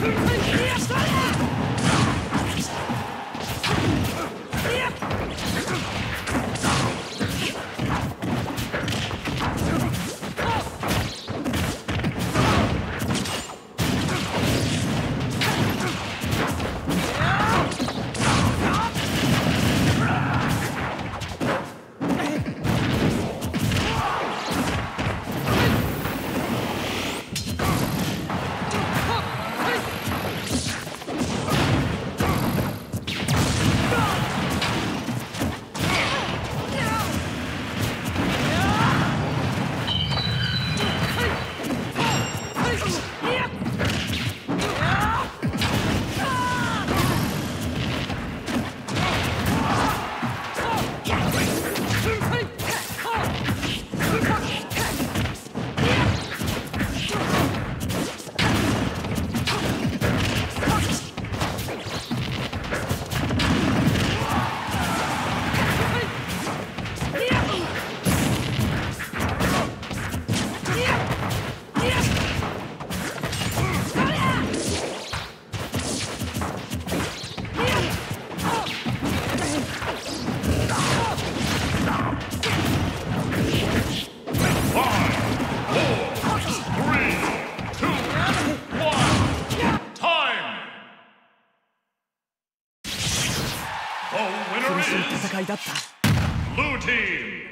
Come. 苦しい戦いだった Blue team